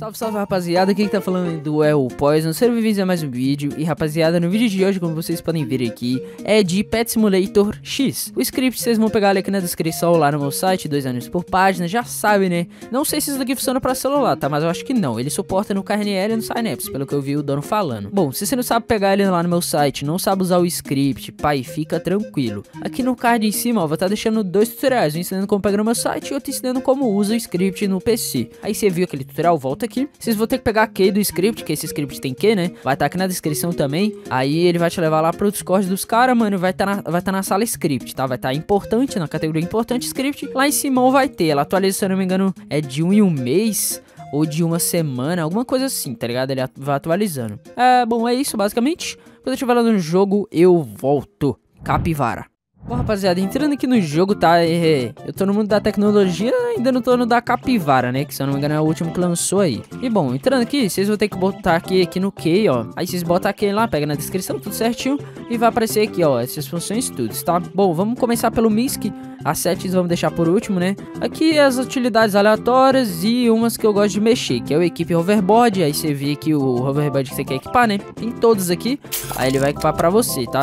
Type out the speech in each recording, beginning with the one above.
Salve, salve rapaziada, quem tá falando do é o Poison, sejam bem-vindos a mais um vídeo. E rapaziada, no vídeo de hoje, como vocês podem ver aqui, é de Pet Simulator X. O script vocês vão pegar ali aqui na descrição, lá no meu site, dois anos por página, já sabe né? Não sei se isso daqui funciona pra celular, tá, mas eu acho que não. Ele suporta no KNL e no Synapse, pelo que eu vi o dono falando. Bom, se você não sabe pegar ele lá no meu site, não sabe usar o script, pai, fica tranquilo. Aqui no card em cima, ó, vou estar tá deixando dois tutoriais, um ensinando como pegar no meu site e outro ensinando como usa o script no PC Aí você viu aquele tutorial, volta aqui. Vocês vão ter que pegar a key do script, que esse script tem key, né? Vai estar tá aqui na descrição também. Aí ele vai te levar lá pro Discord dos caras, mano. Vai estar tá vai tá na sala script, tá? Vai estar tá importante, na categoria importante script. Lá em cima vai ter. Ela atualiza, se eu não me engano, é de um em um mês ou de uma semana, alguma coisa assim, tá ligado? Ele vai atualizando. É, bom, é isso basicamente. Quando eu estiver lá no jogo, eu volto. Capivara. Bom, rapaziada, entrando aqui no jogo, tá? É, eu tô no mundo da tecnologia, ainda não tô no da capivara, né? Que se eu não me engano é o último que lançou aí. E bom, entrando aqui, vocês vão ter que botar aqui, aqui no Key, ó. Aí vocês botam aqui lá, pega na descrição, tudo certinho. E vai aparecer aqui, ó, essas funções tudo, tá? Bom, vamos começar pelo MISC. As settings vamos deixar por último, né? Aqui as utilidades aleatórias e umas que eu gosto de mexer, que é o equipe hoverboard. Aí você vê aqui o hoverboard que você quer equipar, né? Tem todos aqui. Aí ele vai equipar pra você, tá?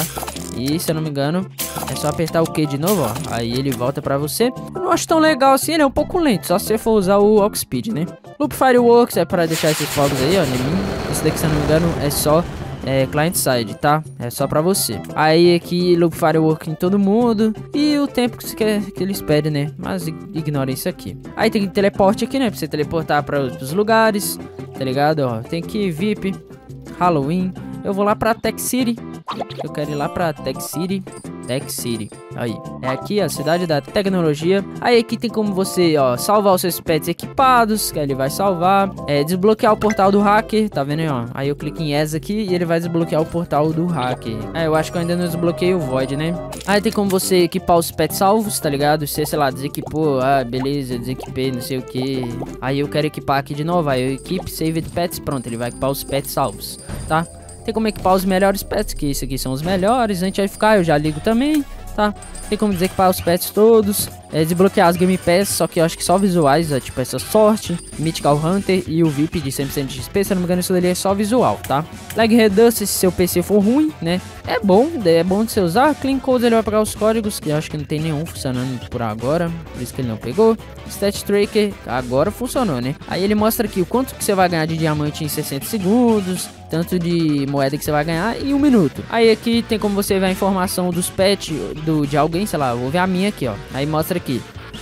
E se eu não me engano, é só apertar o Q de novo, ó. Aí ele volta pra você. Eu não acho tão legal assim, ele é um pouco lento. Só se você for usar o Oxpeed, né? Loop Fireworks é pra deixar esses fogos aí, ó. Em Esse daqui, se eu não me engano, é só é, client side, tá? É só pra você. Aí aqui, loop firework em todo mundo. E o tempo que você quer que ele espere, né? Mas ignora isso aqui. Aí tem teleporte aqui, né? Pra você teleportar pra outros lugares, tá ligado? Ó, tem que VIP, Halloween. Eu vou lá pra Tech City. Eu quero ir lá pra Tech City. Tech City. Aí, é aqui a cidade da tecnologia. Aí aqui tem como você, ó, salvar os seus pets equipados, que ele vai salvar. É, desbloquear o portal do hacker, tá vendo aí, ó? Aí eu clico em Yes aqui e ele vai desbloquear o portal do hacker. É, eu acho que eu ainda não desbloqueei o Void, né? Aí tem como você equipar os pets salvos, tá ligado? Você, sei lá, desequipou, ah, beleza, desequipei, não sei o que. Aí eu quero equipar aqui de novo, aí eu equipe Saved Pets, pronto, ele vai equipar os pets salvos, tá? Tem como equipar os melhores pets, que isso aqui são os melhores. A gente vai ficar, eu já ligo também, tá? Tem como desequipar os pets todos. É, desbloquear as Game Pass, só que eu acho que só visuais, é, tipo essa sorte, Mythical Hunter e o VIP de 100% de XP, se eu não me engano isso dali é só visual, tá? Lag Reduce se seu PC for ruim, né? É bom, é bom de você usar. Clean Codes ele vai pegar os códigos, que eu acho que não tem nenhum funcionando por agora, por isso que ele não pegou. Stat Tracker, agora funcionou, né? Aí ele mostra aqui o quanto que você vai ganhar de diamante em 60 segundos, tanto de moeda que você vai ganhar em um minuto. Aí aqui tem como você ver a informação dos pets do, de alguém, sei lá, vou ver a minha aqui, ó. Aí mostra aqui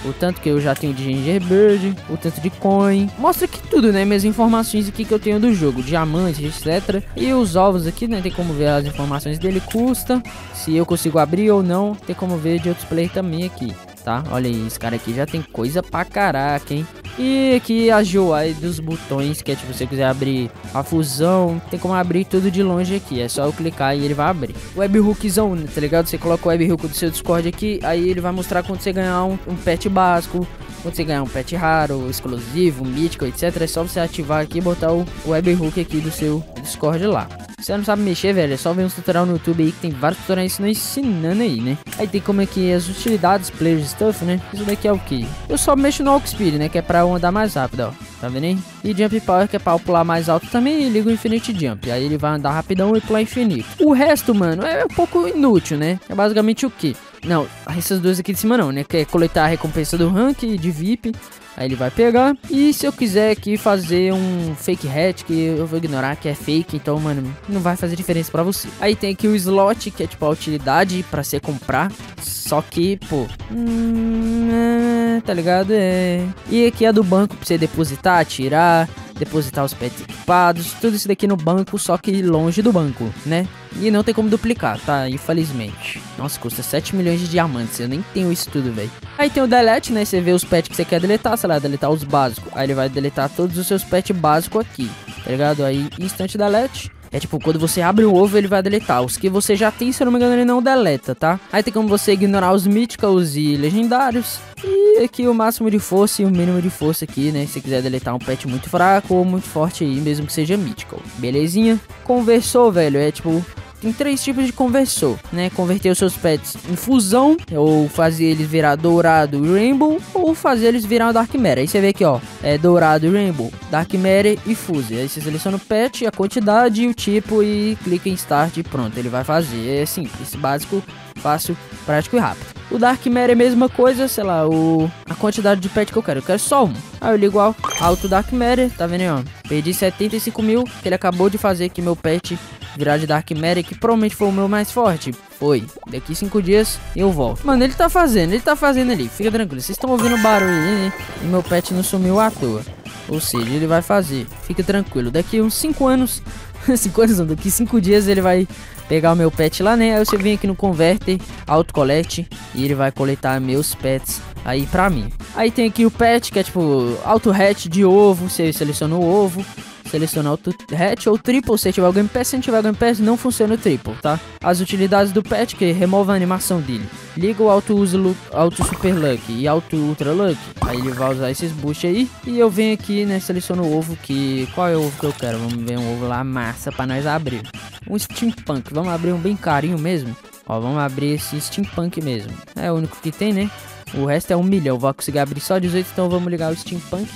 o tanto que eu já tenho de Gingerbird, o tanto de coin. Mostra aqui tudo, né? Minhas informações aqui que eu tenho do jogo, diamantes, etc. E os ovos aqui, né? Tem como ver as informações dele, custa, se eu consigo abrir ou não. Tem como ver de outros players também aqui, tá? Olha aí, esse cara aqui já tem coisa pra caraca, hein? E aqui a UI dos botões, que é tipo, se você quiser abrir a fusão, tem como abrir tudo de longe aqui. É só eu clicar e ele vai abrir. Webhookzão, tá ligado? Você coloca o webhook do seu Discord aqui, aí ele vai mostrar quando você ganhar um, um pet básico, quando você ganhar um pet raro, exclusivo, mítico, etc. É só você ativar aqui e botar o webhook aqui do seu Discord lá. Você não sabe mexer, velho, é só ver uns tutorial no YouTube aí que tem vários tutoriais ensinando aí, né? Aí tem como aqui as utilidades, players stuff, né? Isso daqui é o que? Eu só mexo no Oak Speed, né? Que é pra andar mais rápido, ó. Tá vendo aí? E Jump Power, que é pra pular mais alto também, e liga o Infinite Jump. Aí ele vai andar rapidão e pular infinito. O resto, mano, é um pouco inútil, né? É basicamente o que? Não, essas duas aqui de cima não, né? Que é coletar a recompensa do rank de VIP. Aí ele vai pegar. E se eu quiser aqui fazer um fake hat, que eu vou ignorar que é fake, então, mano, não vai fazer diferença para você. Aí tem aqui o slot, que é tipo a utilidade para você comprar. Só que, pô. Hum, é, tá ligado? É. E aqui é do banco pra você depositar, tirar depositar os pets equipados, tudo isso daqui no banco, só que longe do banco, né? E não tem como duplicar, tá? Infelizmente. Nossa, custa 7 milhões de diamantes, eu nem tenho isso tudo, velho. Aí tem o delete, né? Você vê os pets que você quer deletar, sei lá, deletar os básicos. Aí ele vai deletar todos os seus pets básicos aqui, tá ligado? Aí, instante delete. É tipo, quando você abre o ovo, ele vai deletar. Os que você já tem, se eu não me engano, ele não deleta, tá? Aí tem como você ignorar os míticos e legendários. E aqui o máximo de força e o mínimo de força aqui, né? Se quiser deletar um pet muito fraco ou muito forte aí, mesmo que seja mítico. Belezinha? Conversou, velho. É tipo, tem três tipos de conversor, né? Converter os seus pets em fusão, ou fazer eles virar dourado e rainbow, ou fazer eles virar dark matter. Aí você vê aqui, ó, é dourado e rainbow, dark matter e fuse. Aí você seleciona o pet, a quantidade o tipo e clica em start e pronto, ele vai fazer. É simples, básico, fácil, prático e rápido. O Dark Matter é a mesma coisa, sei lá, o a quantidade de pet que eu quero. Eu quero só um. Aí eu ligo ao Auto Dark Matter, tá vendo aí, ó? Perdi 75 mil, que ele acabou de fazer aqui meu pet virar de Dark Matter, que provavelmente foi o meu mais forte. Foi. Daqui 5 dias eu volto. Mano, ele tá fazendo, ele tá fazendo ali. Fica tranquilo. Vocês estão ouvindo barulho aí, né? E meu pet não sumiu à toa. Ou seja, ele vai fazer. Fica tranquilo. Daqui uns 5 anos. 5 anos não, daqui 5 dias ele vai pegar o meu pet lá, né? Aí você vem aqui no Converter, Auto Collect, e ele vai coletar meus pets aí pra mim. Aí tem aqui o pet, que é tipo Auto Hatch de ovo, você seleciona o ovo, seleciona auto hatch ou triple se tiver o Game Pass, se não tiver o Game Pass não funciona o triple, tá? As utilidades do pet que remove a animação dele. Liga o auto uso auto super luck e auto ultra luck. Aí ele vai usar esses boosts aí e eu venho aqui, né, seleciono o ovo que qual é o ovo que eu quero? Vamos ver um ovo lá massa para nós abrir. Um steampunk, vamos abrir um bem carinho mesmo. Ó, vamos abrir esse steampunk mesmo. É o único que tem, né? O resto é um milhão. Vou conseguir abrir só 18, então vamos ligar o steampunk.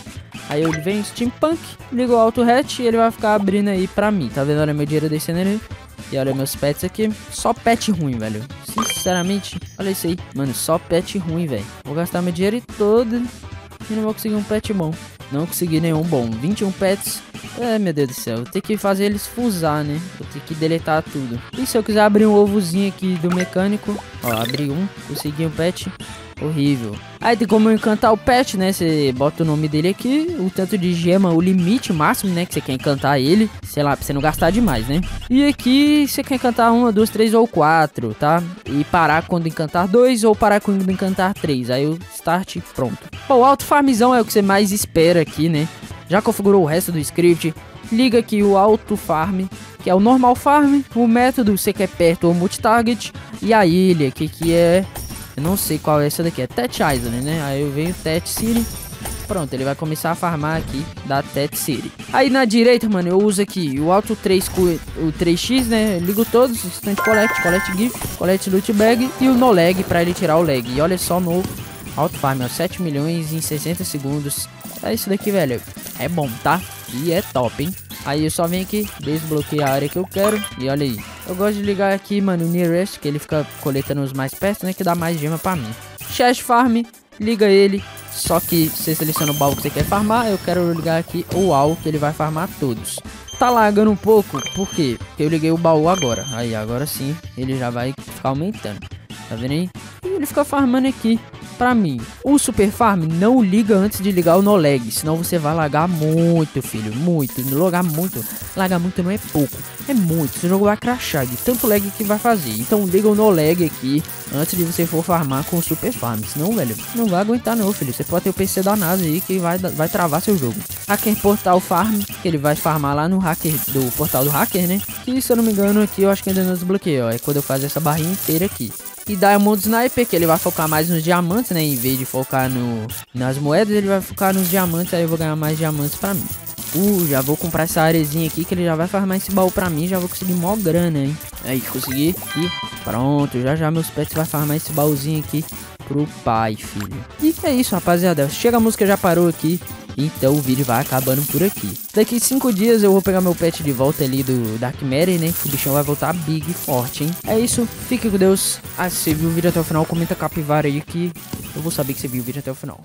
Aí eu venho Steampunk, ligo o Auto Hatch e ele vai ficar abrindo aí pra mim. Tá vendo? Olha meu dinheiro descendo ali. E olha meus pets aqui. Só pet ruim, velho. Sinceramente, olha isso aí. Mano, só pet ruim, velho. Vou gastar meu dinheiro todo e não vou conseguir um pet bom. Não consegui nenhum bom. 21 pets. É, meu Deus do céu. Vou ter que fazer eles fusar, né? Vou ter que deletar tudo. E se eu quiser abrir um ovozinho aqui do mecânico? Ó, abri um. Consegui um pet. Horrível. Aí tem como encantar o pet, né? Você bota o nome dele aqui, o tanto de gema, o limite máximo, né? Que você quer encantar ele. Sei lá, pra você não gastar demais, né? E aqui você quer encantar uma, duas, três ou quatro, tá? E parar quando encantar dois ou parar quando encantar três. Aí o start pronto. Bom, o auto farmzão é o que você mais espera aqui, né? Já configurou o resto do script, liga aqui o auto farm, que é o normal farm, o método você quer perto ou multitarget e a ilha, que, que é eu não sei qual é essa daqui. É Tet Island, né? Aí eu venho Tet City. Pronto, ele vai começar a farmar aqui da Tet City. Aí na direita, mano, eu uso aqui o Auto 3 o 3x, né? Ligo todos, Instant Collect, Collect Gift, Collect Loot Bag e o No Lag pra ele tirar o lag. E olha só no Auto Farm, ó, 7 milhões em 60 segundos. É isso daqui, velho. É bom, tá? E é top, hein? Aí eu só venho aqui, desbloqueio a área que eu quero e olha aí. Eu gosto de ligar aqui, mano, o Nearest, que ele fica coletando os mais perto, né, que dá mais gema pra mim. Chest Farm, liga ele, só que você seleciona o baú que você quer farmar, eu quero ligar aqui o AU, que ele vai farmar todos. Tá lagando um pouco, por quê? Porque eu liguei o baú agora. Aí, agora sim, ele já vai ficar aumentando. Tá vendo aí? E ele fica farmando aqui pra mim, o Super Farm não liga antes de ligar o no lag, senão você vai lagar muito, filho, muito, lagar muito, lagar muito não é pouco, é muito, esse jogo vai crashar de tanto lag que vai fazer, então liga o no lag aqui antes de você for farmar com o Super Farm, senão, velho, não vai aguentar não, filho, você pode ter o PC da NASA aí que vai, vai travar seu jogo. Hacker Portal Farm, que ele vai farmar lá no hacker, do portal do hacker, né, que se eu não me engano aqui eu acho que ainda não desbloqueei, ó, é quando eu faço essa barrinha inteira aqui e Diamond Sniper, que ele vai focar mais nos diamantes, né? Em vez de focar no, nas moedas, ele vai focar nos diamantes, aí eu vou ganhar mais diamantes pra mim. Uh, já vou comprar essa arezinha aqui, que ele já vai farmar esse baú pra mim, já vou conseguir mó grana, hein? Aí, consegui, e pronto, já já meus pets vai farmar esse baúzinho aqui pro pai, filho. E é isso, rapaziada, chega a música já parou aqui, então o vídeo vai acabando por aqui. Daqui 5 dias eu vou pegar meu pet de volta ali do Dark Matter, né? O bichão vai voltar big e forte, hein? É isso, fique com Deus. Ah, se você viu o vídeo até o final, comenta capivara aí que eu vou saber que você viu o vídeo até o final.